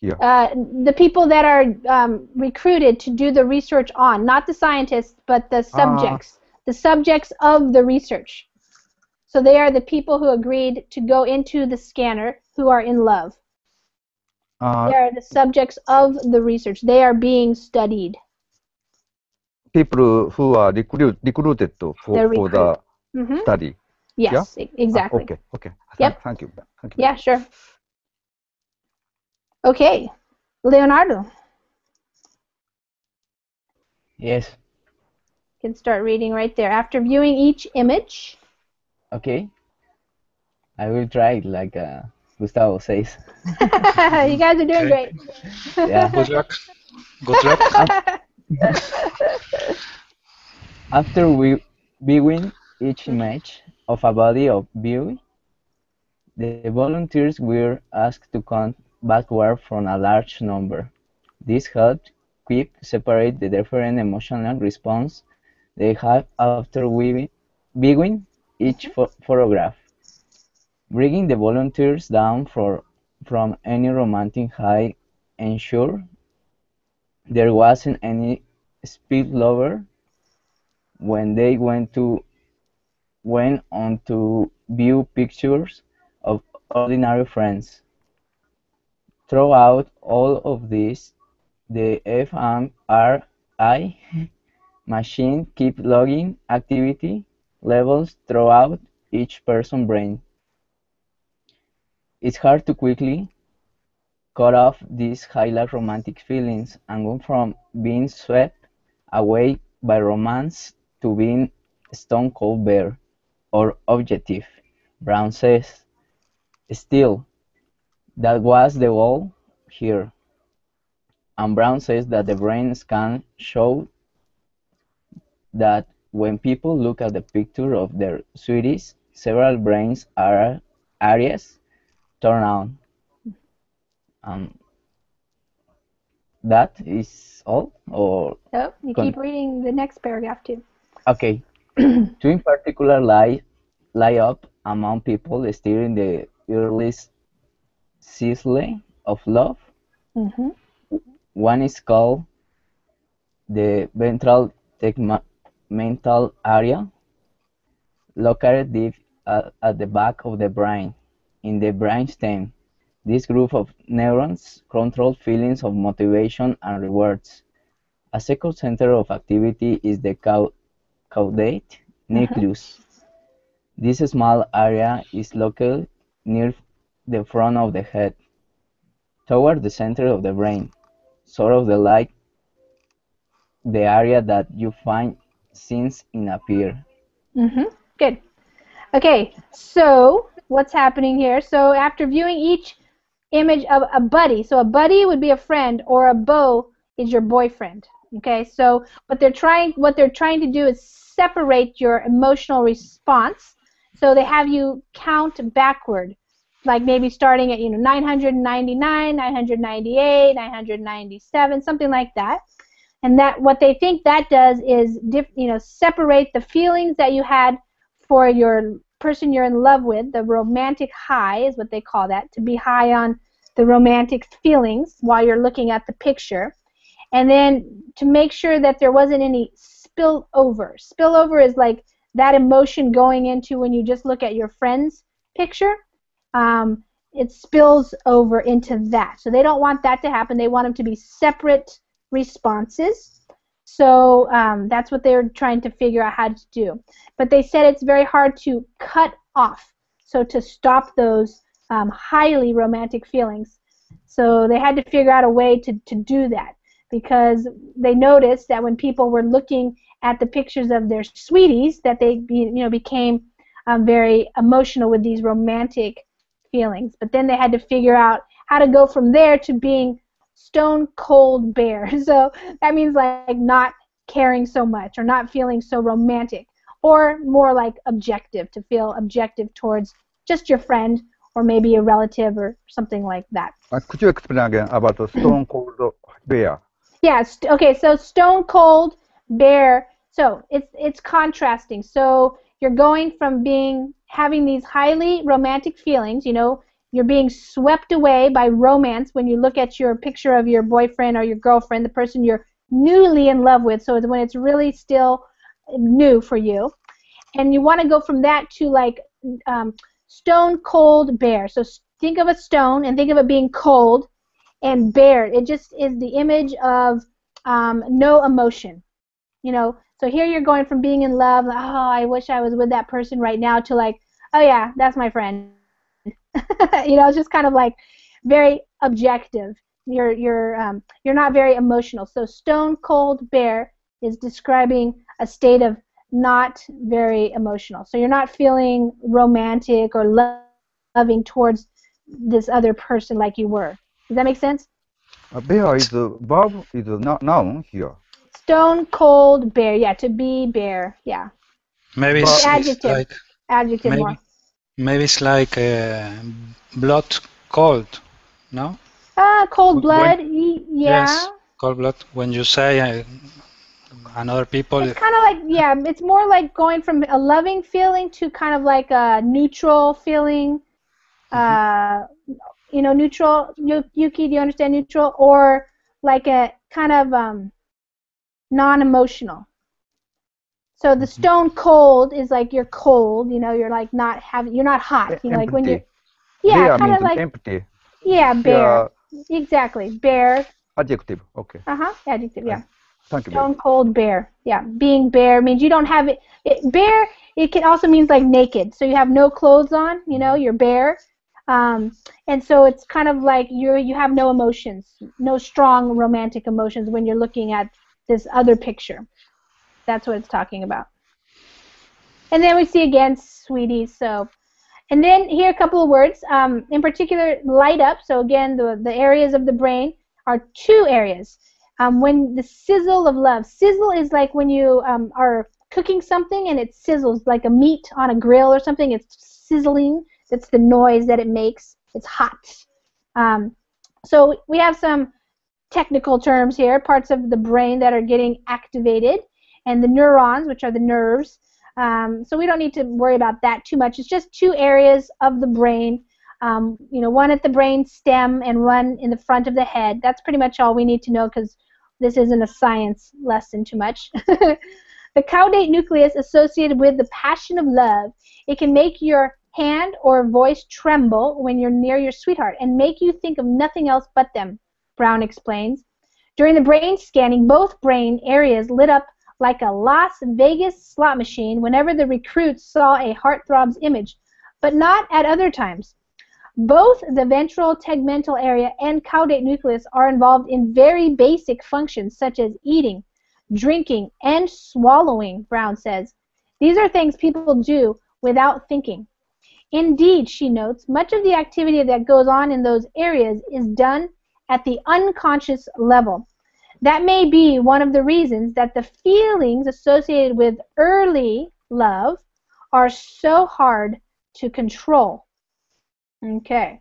here. Uh, the people that are um, recruited to do the research on, not the scientists, but the subjects, the subjects of the research. So they are the people who agreed to go into the scanner who are in love. Uh, They are the subjects of the research. They are being studied. People who are recruit, recruited to for, They're for the hmm study. Yes, e- Ah, exactly. okay, okay. Yep. Thank, thank you. Thank you. Yeah, sure. Okay, Leonardo, Yes. You can start reading right there. After viewing each image, Okay. I will try it like uh, Gustavo says. you guys are doing great. Yeah. Good luck. Good luck. After we viewing each image of a body of view, the volunteers were asked to count backward from a large number. This helped keep separate the different emotional response they have after viewing each pho- photograph. Bringing the volunteers down for, from any romantic high ensured there wasn't any spillover when they went to went on to view pictures of ordinary friends. Throughout all of this, the fMRI machine keep logging activity levels throughout each person's brain. It's hard to quickly cut off these highlight romantic feelings and go from being swept away by romance to being stone cold bare or objective, Brown says. Still, that was the goal here. And Brown says that the brain scan showed that when people look at the picture of their sweeties, several brains are areas turn on. Um, that is all, or Oh, you keep reading the next paragraph too. Okay. Two in particular lie, lie up among people still in the early sizzle of love. hmm One is called the ventral tegmental area, located deep at, at the back of the brain, in the brainstem. This group of neurons control feelings of motivation and rewards. A second center of activity is the caudate nucleus. This small area is located near the front of the head, toward the center of the brain, sort of the like the area that you find scenes in a pier. hmm Good. Okay, so what's happening here? So after viewing each image of a buddy, so a buddy would be a friend, or a beau is your boyfriend. Okay, so what they're trying what they're trying to do is separate your emotional response. So they have you count backward, like maybe starting at you know 999, 998, 997, something like that. And that what they think that does is you know separate the feelings that you had for your person you're in love with. The romantic high is what they call that to be high on the romantic feelings while you're looking at the picture. And then to make sure that there wasn't any spillover spillover is like that emotion going into when you just look at your friend's picture um, it spills over into that so they don't want that to happen they want them to be separate responses. So um, that's what they're trying to figure out how to do. But they said it's very hard to cut off, so to stop those um, highly romantic feelings. So they had to figure out a way to, to do that because they noticed that when people were looking at the pictures of their sweeties, that they you know became um, very emotional with these romantic feelings. But then they had to figure out how to go from there to being stone cold bare. So that means like not caring so much or not feeling so romantic or more like objective to feel objective towards just your friend or maybe a relative or something like that. Uh, could you explain again about the stone cold bare? Yeah. Okay. So stone cold bare. So it's it's contrasting. So you're going from being having these highly romantic feelings. You know, you're being swept away by romance when you look at your picture of your boyfriend or your girlfriend, the person you're newly in love with. So when it's really still new for you, and you want to go from that to like um, stone cold bare. So think of a stone and think of it being cold and bare. It just is the image of um, no emotion. You know, so here you're going from being in love, oh, I wish I was with that person right now, to like, oh yeah, that's my friend. you know, it's just kind of like very objective. You're you're um, you're not very emotional. So stone cold bare is describing a state of not very emotional. So you're not feeling romantic or lo- loving towards this other person like you were. Does that make sense? Uh, bare is a verb, is a no- noun here. Stone cold bare. Yeah, to be bare. Yeah, Maybe But- it's, it's like adjective maybe more. maybe it's like uh, blood cold, no? Ah, cold blood. y- yeah. Yes, cold blood. When you say uh, another people, It's kind of like yeah, it's more like going from a loving feeling to kind of like a neutral feeling. Uh, you know, neutral. Yu- Yuki, do you understand neutral? Or like a kind of um, non-emotional. So the stone cold is like you're cold. You know, you're like not having, you're not hot. You know, like when you're yeah, bare kind of like empty. yeah, bare. Yeah, Exactly, bare. adjective. Okay. Uh huh. Adjective. Yeah. Thank you. Stone cold bare. Yeah, being bare means you don't have it, it. Bare. It can also means like naked. So you have no clothes on. You know, you're bare. Um, and so it's kind of like you you have no emotions, no strong romantic emotions when you're looking at this other picture. That's what it's talking about. And then we see again, sweetie. So, and then here a couple of words. Um, in particular, light up. So again, the the areas of the brain are two areas. Um, when the sizzle of love. Sizzle is like when you um, are cooking something and it sizzles, like a meat on a grill or something. It's sizzling. That's the noise that it makes. It's hot. Um, so we have some technical terms here, parts of the brain that are getting activated, and the neurons, which are the nerves. Um, so we don't need to worry about that too much. It's just two areas of the brain um, you know, one at the brain stem and one in the front of the head. That's pretty much all we need to know because this isn't a science lesson too much. the caudate nucleus associated with the passion of love. It can make your hand or voice tremble when you're near your sweetheart and make you think of nothing else but them, Brown explains. During the brain scanning, both brain areas lit up like a Las Vegas slot machine whenever the recruits saw a heartthrob's image, but not at other times. Both the ventral tegmental area and caudate nucleus are involved in very basic functions such as eating, drinking, and swallowing, Brown says. These are things people do without thinking. Indeed, she notes, much of the activity that goes on in those areas is done at the unconscious level. That may be one of the reasons that the feelings associated with early love are so hard to control. Okay.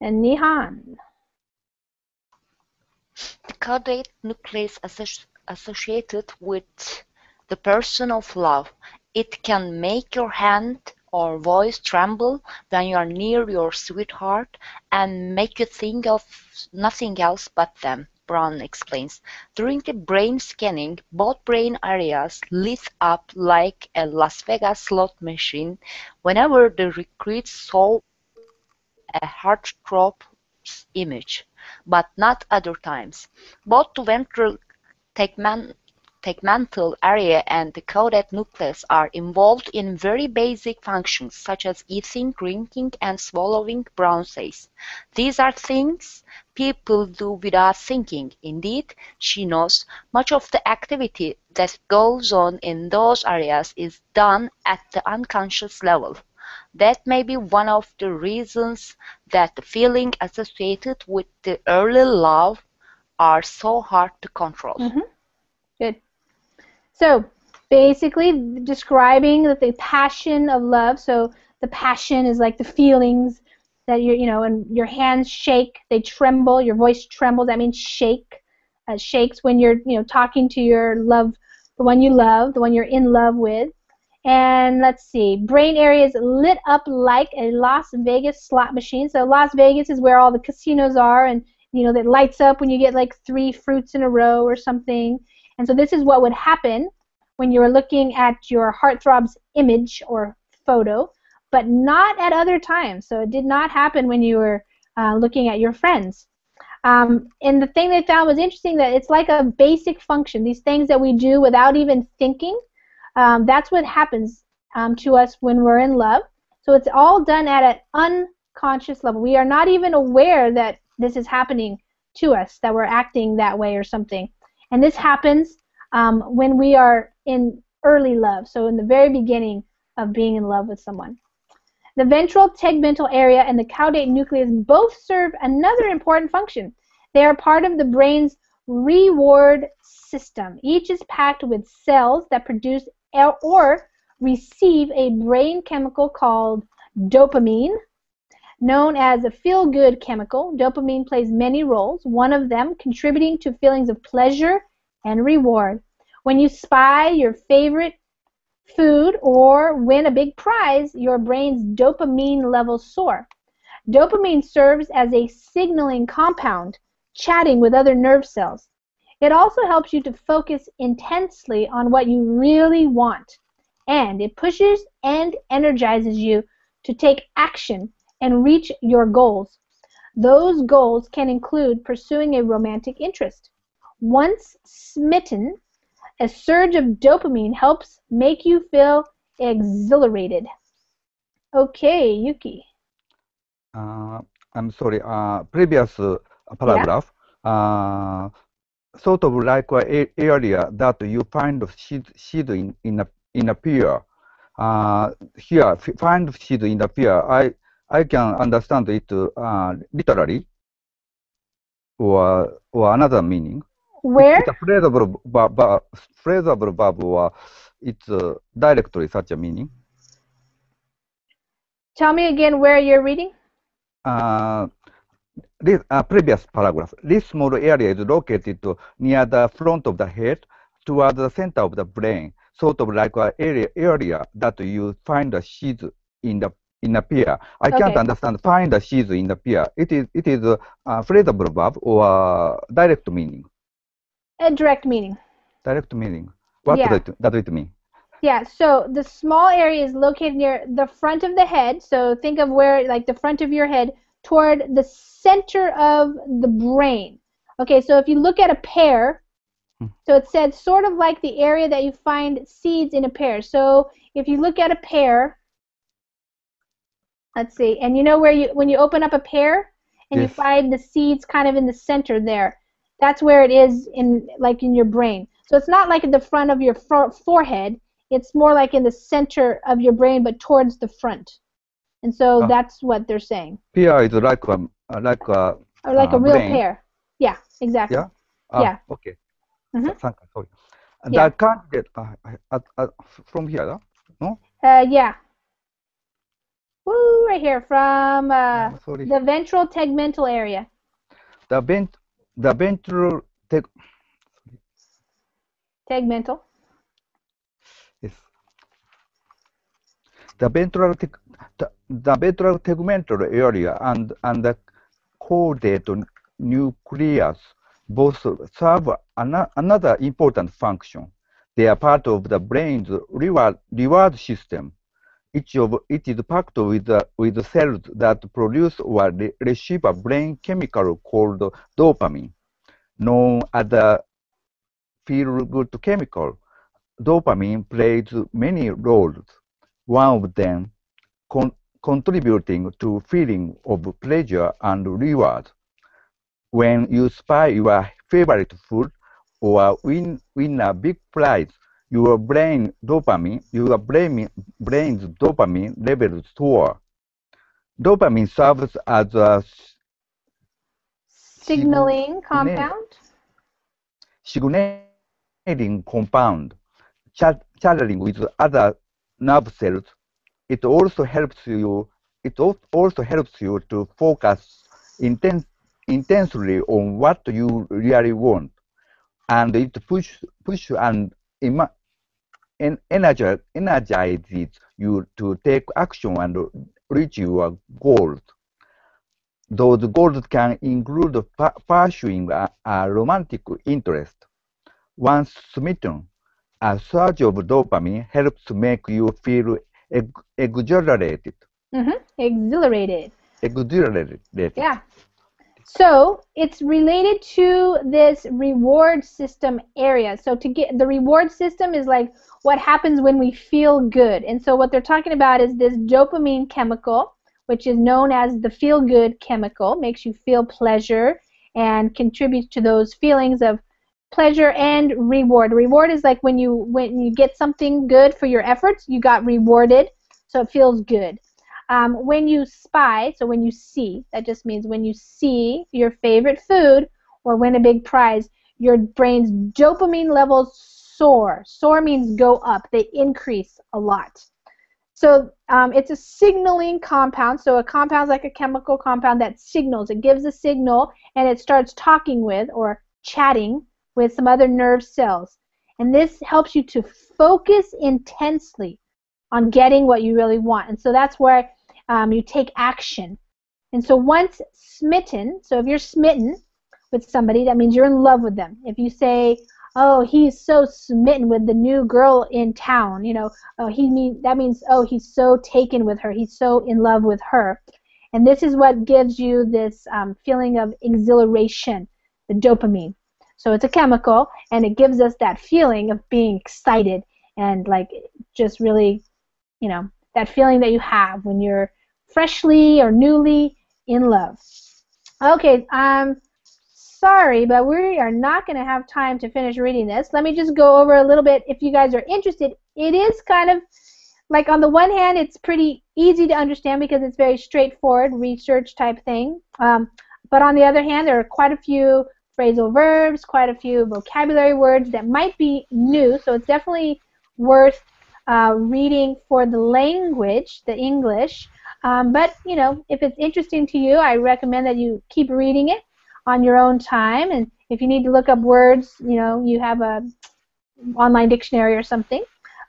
And Nihan. The caudate nucleus associ- associated with the person of love. It can make your hand or voice tremble when you are near your sweetheart and make you think of nothing else but them. Brown explains. During the brain scanning, both brain areas lit up like a Las Vegas slot machine whenever the recruits saw a heartthrob image, but not other times. Both ventral tegmen- tegmental area and the caudate nucleus are involved in very basic functions such as eating, drinking, and swallowing, Brown says. These are things people do without thinking. Indeed, she knows much of the activity that goes on in those areas is done at the unconscious level. That may be one of the reasons that the feeling associated with the early love are so hard to control. hmm Good. So basically, describing that the passion of love. So the passion is like the feelings that you you know, and your hands shake, they tremble, your voice trembles. That means shake. Uh, shakes when you're you know talking to your love, the one you love, the one you're in love with. And let's see, brain areas lit up like a Las Vegas slot machine. So Las Vegas is where all the casinos are, and you know that lights up when you get like three fruits in a row or something. And so this is what would happen when you were looking at your heartthrob's image or photo, but not at other times. So it did not happen when you were uh, looking at your friends. Um, and the thing they found was interesting that it's like a basic function. These things that we do without even thinking, um, that's what happens um, to us when we're in love. So it's all done at an unconscious level. We are not even aware that this is happening to us, that we're acting that way or something. And this happens um, when we are in early love, so in the very beginning of being in love with someone. The ventral tegmental area and the caudate nucleus both serve another important function. They are part of the brain's reward system. Each is packed with cells that produce or receive a brain chemical called dopamine, known as a feel-good chemical. Dopamine plays many roles, one of them contributing to feelings of pleasure and reward. When you spy your favorite food or win a big prize, your brain's dopamine levels soar. Dopamine serves as a signaling compound, chatting with other nerve cells. It also helps you to focus intensely on what you really want, and it pushes and energizes you to take action and reach your goals. Those goals can include pursuing a romantic interest. Once smitten, a surge of dopamine helps make you feel exhilarated. Okay, Yuki. Uh, I'm sorry, uh, previous uh, paragraph, uh, sort of like a area that you find seed, seed in, in, a, in a pear. Uh, here, find seed in the pear, I, I can understand it uh, literally or, or another meaning. Where? It's a phrasable verb, phrasable verb or it's uh, directly such a meaning. Tell me again where you're reading. Uh, this uh, previous paragraph. This small area is located near the front of the head toward the center of the brain, sort of like an area, area that you find the seeds in the in a pear. I Okay. can't understand find the seeds in the pear. It is it is a uh, phrasable verb or direct meaning. A direct meaning. Direct meaning. What Yeah. does it, does it mean? Yeah, so the small area is located near the front of the head. So think of where, like the front of your head, toward the center of the brain. Okay, so if you look at a pear, so it said sort of like the area that you find seeds in a pear. So if you look at a pear, let's see, and you know where you when you open up a pear and you find the seeds kind of in the center there. That's where it is in like in your brain. So it's not like in the front of your forehead. It's more like in the center of your brain, but towards the front. And so Ah. that's what they're saying, Pear is like a uh, like a or like uh, a real brain. pear. Yeah, exactly. Yeah. Ah, Yeah. Okay. Mhm. Thank you. Sorry. Yeah. The candidate uh, uh, uh, from here, uh, no? Uh, yeah. Woo, right here from uh, sorry. the ventral tegmental area. The vent, the ventral teg, Tegmental. yes. The ventral teg, the, the ventral tegmental area and and the caudate nucleus both serve ana, another important function. They are part of the brain's reward reward system. Each of it is packed with the, with cells that produce or re- receive a brain chemical called dopamine, known as the feel-good chemical. Dopamine plays many roles. One of them con- contributing to feeling of pleasure and reward. When you spy your favorite food or win, win a big prize, your brain dopamine, your brain, brain's dopamine levels soar. Dopamine serves as a Signaling Signal- compound. signaling compound, cha- channeling with other nerve cells. It also helps you. It also helps you to focus intense, intensely on what you really want, and it push push and en- energize, energizes you to take action and reach your goals. Those goals can include pursuing a, a romantic interest. Once smitten, a surge of dopamine helps make you feel ex- exhilarated. hmm Exhilarated. Exhilarated. Yeah. So it's related to this reward system area. So to get the reward system is like what happens when we feel good. And so what they're talking about is this dopamine chemical, which is known as the feel good chemical, makes you feel pleasure and contributes to those feelings of pleasure and reward. Reward is like when you when you get something good for your efforts, you got rewarded, so it feels good. Um, when you spy, so when you see, that just means when you see your favorite food or win a big prize, your brain's dopamine levels soar. Soar means go up, they increase a lot. So um, it's a signaling compound. So a compound is like a chemical compound that signals. It gives a signal and it starts talking with or chatting with some other nerve cells. And this helps you to focus intensely on getting what you really want. And so that's where um, you take action. And so once smitten, so if you're smitten with somebody, that means you're in love with them. If you say, "Oh, he's so smitten with the new girl in town," you know, oh, he mean that means oh, he's so taken with her. He's so in love with her. And this is what gives you this um, feeling of exhilaration, the dopamine. So it's a chemical, and it gives us that feeling of being excited and like just really, you know, that feeling that you have when you're freshly or newly in love. Okay, um, sorry, but we are not going to have time to finish reading this. Let me just go over a little bit if you guys are interested. It is kind of like on the one hand, it's pretty easy to understand because it's very straightforward research type thing. Um, but on the other hand, there are quite a few phrasal verbs, quite a few vocabulary words that might be new, so it's definitely worth uh, reading for the language, the English. Um, but you know, if it's interesting to you, I recommend that you keep reading it on your own time. And if you need to look up words, you know, you have a online dictionary or something.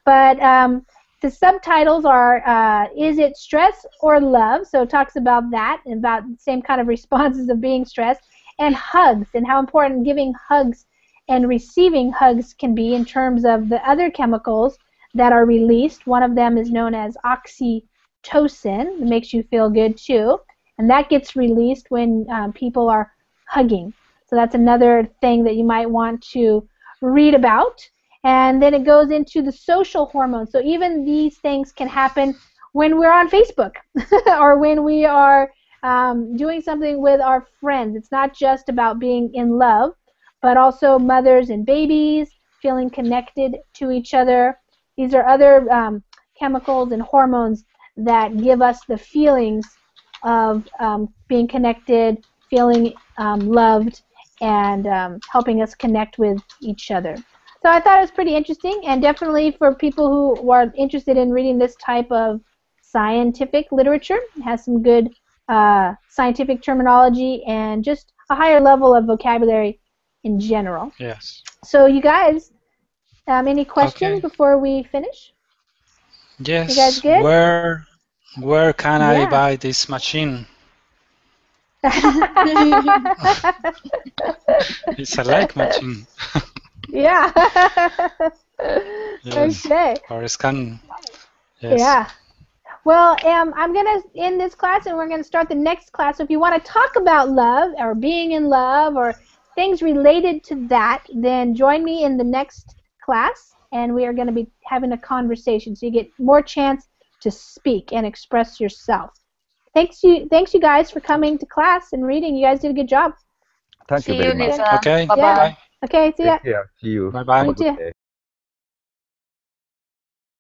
But um, the subtitles are uh, Is it stress or love? So it talks about that and about the same kind of responses of being stressed. And hugs and how important giving hugs and receiving hugs can be in terms of the other chemicals that are released. One of them is known as oxytocin. Makes you feel good too. And that gets released when um, people are hugging. So that's another thing that you might want to read about. And then it goes into the social hormones. So even these things can happen when we're on Facebook or when we are um, doing something with our friends. It's not just about being in love, but also mothers and babies feeling connected to each other. These are other um, chemicals and hormones that give us the feelings of um, being connected, feeling um, loved, and um, helping us connect with each other. So I thought it was pretty interesting, and definitely for people who are interested in reading this type of scientific literature, it has some good uh, scientific terminology and just a higher level of vocabulary in general. Yes. So you guys, um, any questions Okay. before we finish? Yes. Where where can I buy this machine? It's a like machine. yeah. Yes. Okay. Or scan. Yes. Yeah. Well, um, I'm going to end this class and we're going to start the next class. So if you want to talk about love or being in love or things related to that, then join me in the next class and we are going to be having a conversation so you get more chance to speak and express yourself. Thanks you thanks you guys for coming to class and reading. You guys did a good job. Thank See you you, much. Lisa. Okay. Bye Yeah. Okay, see ya. Take care. See you. Bye bye. You too. Okay.